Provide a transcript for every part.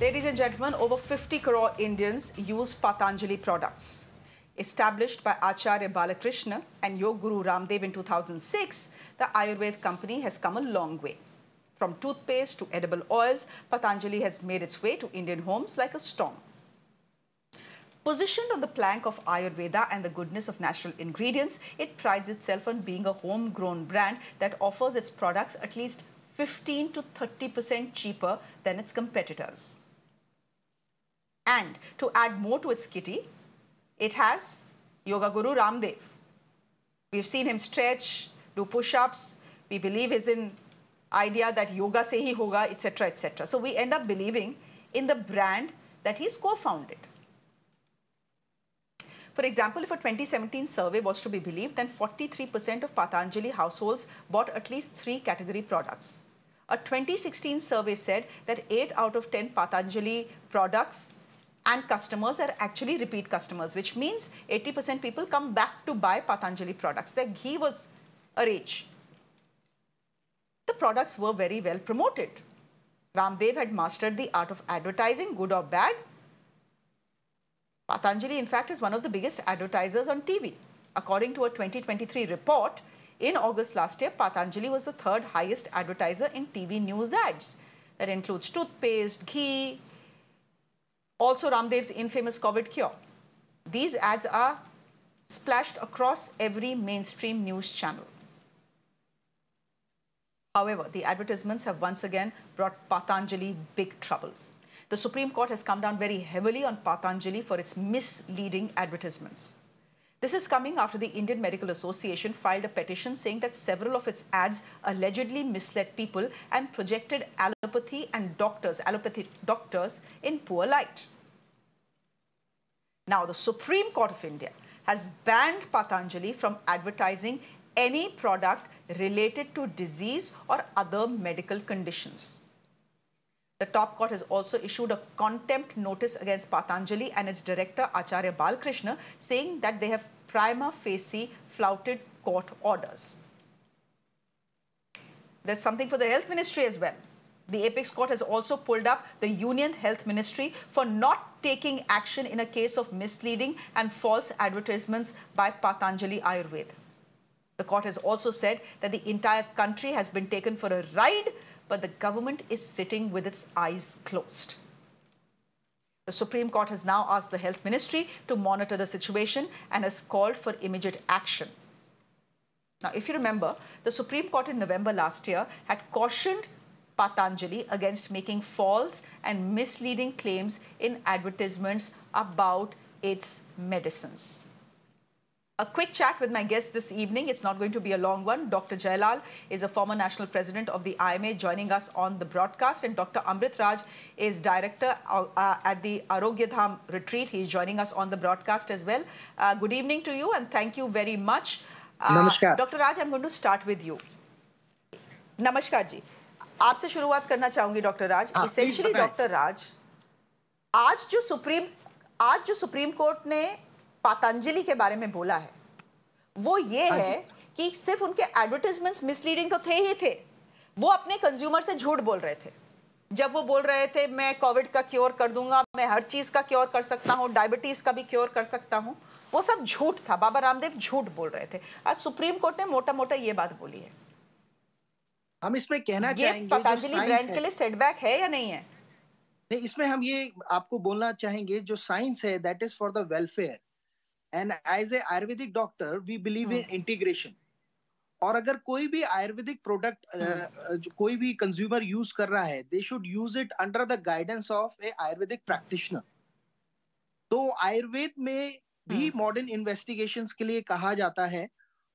Ladies and gentlemen, over 50 crore Indians use Patanjali products. Established by Acharya Balakrishna and Yog Guru Ramdev in 2006, the Ayurveda company has come a long way. From toothpaste to edible oils, Patanjali has made its way to Indian homes like a storm. Positioned on the plank of Ayurveda and the goodness of natural ingredients, it prides itself on being a homegrown brand that offers its products at least 15 to 30% cheaper than its competitors. And to add more to its kitty, it has Yoga Guru Ramdev. We've seen him stretch, do push-ups. We believe his in idea that yoga se hi hoga, etc., etc. So we end up believing in the brand that he's co-founded. For example, if a 2017 survey was to be believed, then 43% of Patanjali households bought at least three category products. A 2016 survey said that 8 out of 10 Patanjali products and customers are actually repeat customers, which means 80% people come back to buy Patanjali products. The ghee was a rage. The products were very well promoted. Ramdev had mastered the art of advertising, good or bad. Patanjali, in fact, is one of the biggest advertisers on TV. According to a 2023 report, in August last year, Patanjali was the third highest advertiser in TV news ads. That includes toothpaste, ghee, also Ramdev's infamous COVID cure. These ads are splashed across every mainstream news channel. However, the advertisements have once again brought Patanjali big trouble. The Supreme Court has come down very heavily on Patanjali for its misleading advertisements. This is coming after the Indian Medical Association filed a petition saying that several of its ads allegedly misled people and projected allopathy and doctors, allopathy doctors in poor light. Now, the Supreme Court of India has banned Patanjali from advertising any product related to disease or other medical conditions. The top court has also issued a contempt notice against Patanjali and its director Acharya Balkrishna saying that they have prima facie flouted court orders. There's something for the health ministry as well. The apex court has also pulled up the union health ministry for not taking action in a case of misleading and false advertisements by Patanjali Ayurved. The court has also said that the entire country has been taken for a ride but the government is sitting with its eyes closed. The Supreme Court has now asked the Health Ministry to monitor the situation and has called for immediate action. Now, if you remember, the Supreme Court in November last year had cautioned Patanjali against making false and misleading claims in advertisements about its medicines a quick chat with my guest this evening. It's not going to be a long one. Dr. Jaylal is a former national president of the IMA joining us on the broadcast. And Dr. Amrit Raj is director uh, uh, at the Arogyadham retreat. He's joining us on the broadcast as well. Uh, good evening to you and thank you very much. Uh, Namaskar. Dr. Raj, I'm going to start with you. Namaskar ji. आपसे शुरुआत करना चाहूंगी doctor Raj essentially doctor Raj आज जो supreme आज जो supreme court ने पतंजलि के बारे में बोला है। वो ये हाँ है कि सिर्फ़ उनके एडवर्टाइजमेंट्स मिसलीडिंग तो थे ही थे। वो अपने कंज्यूमर से झूठ बोल रहे थे। जब वो बोल रहे थे मैं कोविड का क्योर कर दूँगा मैं हर चीज़ का क्योर कर सकता हूँ डायबिटीज़ का भी क्योर कर सकता हूँ। वो सब झूठ था। बाबा रामदेव झूठ बोल रहे थे। आज सुप्रीम कोर्ट ने मोटा मोटा ये बात बोली है। हम इसमें कहना चाहेंगे पतंजलि ब्रांड के लिए सेटबैक है या नहीं है? नहीं इसमें हम ये आपको बोलना चाहेंगे जो साइंस है that is for the welfare and as a Ayurvedic doctor we believe in integration और अगर कोई भी आयुर्वेदिक प्रोडक्ट uh, कोई भी कंज्यूमर यूज़ कर रहा है they should use it under the guidance of a Ayurvedic practitioner तो आयुर्वेद में भी मॉडर्न हम्म। इन्वेस्टिगेशन के लिए कहा जाता है।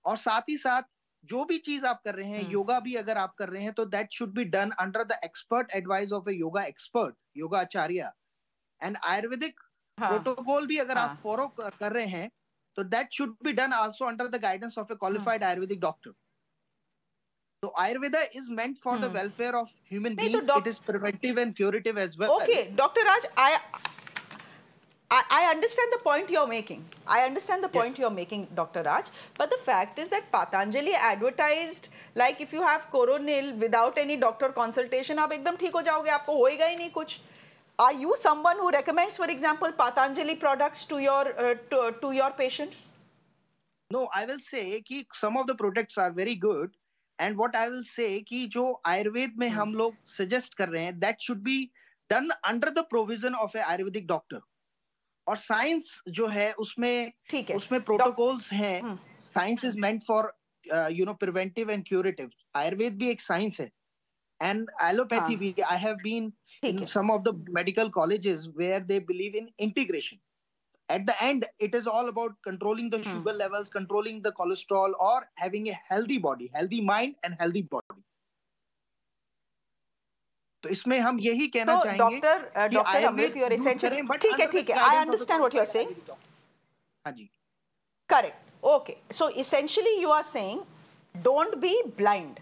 और साथ ही साथ जो भी चीज़ आप कर रहे हैं योगा भी अगर आप कर रहे हैं तो that should be done under the expert advice of a yoga expert yoga acharya and Ayurvedic protocol भी अगर आप फॉलो कर रहे हैं तो that should be done also under the guidance of a qualified Ayurvedic doctor तो Ayurveda is meant for the welfare of human beings it is preventive and curative as well okay doctor Raj I I, I, understand the point you're making. I understand the point yes. you're making, Dr. Raj. But the fact is that Patanjali advertised like if you have coronil without any doctor consultation, आप एकदम ठीक हो जाओगे आपको होएगा ही नहीं कुछ are you someone who recommends, for example, Patanjali products to your uh, to, to your patients? No, I will say कि some of the products are very good, and what I will say कि जो आयुर्वेद में हम लोग suggest कर रहे हैं, that should be done under the provision of a Ayurvedic doctor. और साइंस जो है उसमें ठीक है उसमें प्रोटोकॉल्स हैं हम्म। Science is meant for you know preventive and curative Ayurveda भी एक साइंस है एंड एलोपैथी हाँ। भी आई हैव बीन ठीक in है some of the medical colleges where they believe in integration at the end it is all about controlling the Hmm. sugar levels controlling the cholesterol or having a healthy body healthy mind and healthy body तो इसमें हम यही कहना तो चाहेंगे doctor कि doctor Ayurveda Amrit you are use essential करें, but ठीक है under the ठीक है आई guidance of the understand what you are qualified saying Ayurvedic doctor. हाँ जी Correct. Okay. So essentially, you are saying don't be blind.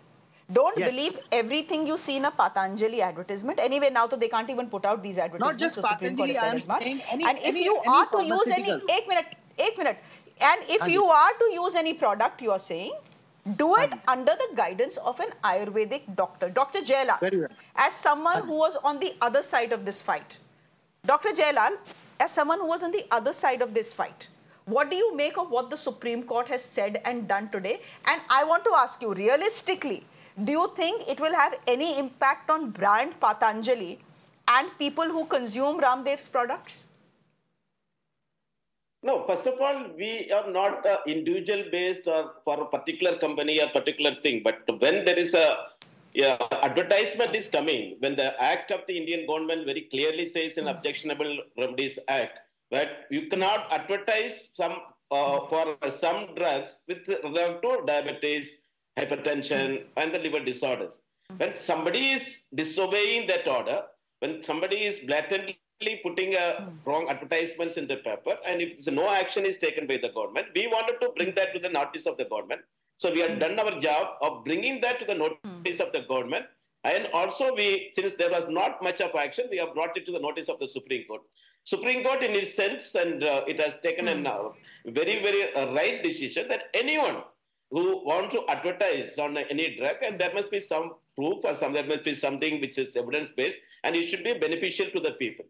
don't yes. believe everything you see in a Patanjali advertisement. Anyway, now so they can't even put out these advertisements. Not just so Patanjali, I any, And if any, you any are to use any, eight minute, eight minute. And if you are to use any product, you are saying, do it under the guidance of an Ayurvedic doctor, Dr. Jaylal, well. as someone who was on the other side of this fight. Dr. Jaylal, as someone who was on the other side of this fight, what do you make of what the Supreme Court has said and done today? And I want to ask you realistically, do you think it will have any impact on brand Patanjali and people who consume Ramdev's products? No, first of all, we are not uh, individual based or for a particular company or particular thing. But when there is a yeah, advertisement is coming, when the act of the Indian government very clearly says in Objectionable Remedies Act that you cannot advertise some uh, for some drugs with regard to diabetes, hypertension, and the liver disorders. When somebody is disobeying that order, when somebody is blatantly putting a wrong advertisements in the paper, and if no action is taken by the government, we wanted to bring that to the notice of the government. So we have done our job of bringing that to the notice of the government. And also, we since there was not much of action, we have brought it to the notice of the Supreme Court. Supreme Court, in its sense, and uh, it has taken a uh, very, very uh, right decision that anyone who want to advertise on any drug, and there must be some proof or some there must be something which is evidence based, and it should be beneficial to the people.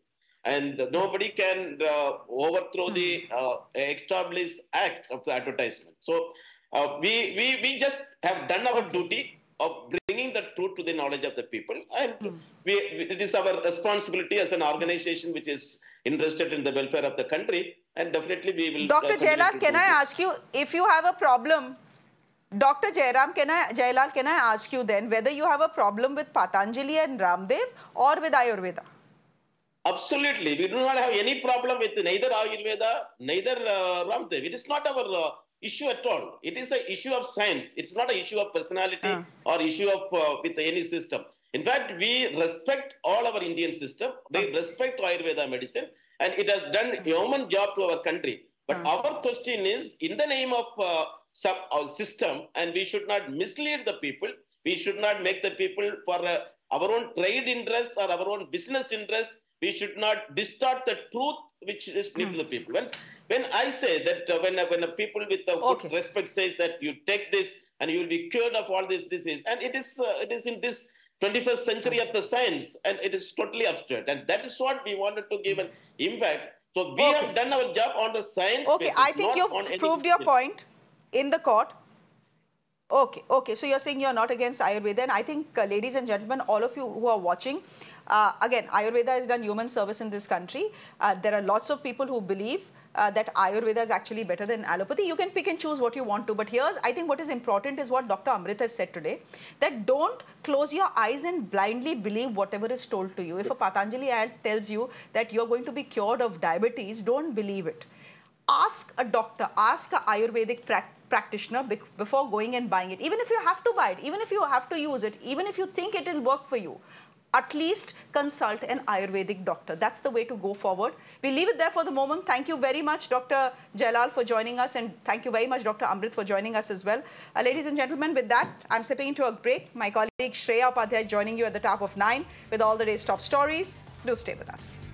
And nobody can uh, overthrow the uh, established acts of the advertisement. So uh, we, we we just have done our duty of bringing the truth to the knowledge of the people, and we, it is our responsibility as an organization which is interested in the welfare of the country, and definitely we will. Dr. Jaylal, can I ask you if you have a problem? Dr. Jairam, can I, Jaylal, can I ask you then whether you have a problem with Patanjali and Ramdev or with Ayurveda? Absolutely. We do not have any problem with neither Ayurveda, neither uh, Ramdev. It is not our uh, issue at all. It is an issue of science. It's not an issue of personality Ah. or issue of uh, with any system. In fact, we respect all our Indian system. We respect Ayurveda medicine, and it has done a human job to our country. But Ah. our question is, in the name of uh, some our system, and we should not mislead the people. We should not make the people for uh, our own trade interest or our own business interest. We should not distort the truth which is near to the people. When, when I say that uh, when, uh, when a people with a Okay. good respect says that you take this and you will be cured of all this disease, and it is uh, it is in this 21st century of the science, and it is totally abstract, and that is what we wanted to give an impact. So we Okay. have done our job on the science. Okay, basis, I think you've proved your point in the court. Okay, okay. So you're saying you're not against Ayurveda, and I think, uh, ladies and gentlemen, all of you who are watching, uh, again, Ayurveda has done human service in this country. Uh, there are lots of people who believe uh, that Ayurveda is actually better than allopathy. You can pick and choose what you want to, but here's, I think, what is important is what Dr. Amrit has said today: that don't close your eyes and blindly believe whatever is told to you. If a Patanjali ad tells you that you're going to be cured of diabetes, don't believe it ask a doctor, ask a Ayurvedic prac- practitioner before going and buying it. Even if you have to buy it, even if you have to use it, even if you think it will work for you, at least consult an Ayurvedic doctor. That's the way to go forward. We leave it there for the moment. Thank you very much, Dr. Jalal, for joining us, and thank you very much, Dr. Amrit, for joining us as well. Uh, ladies and gentlemen, with that, I'm stepping into a break. My colleague Shreya Upadhyay joining you at the top of nine with all the day's top stories. Do stay with us.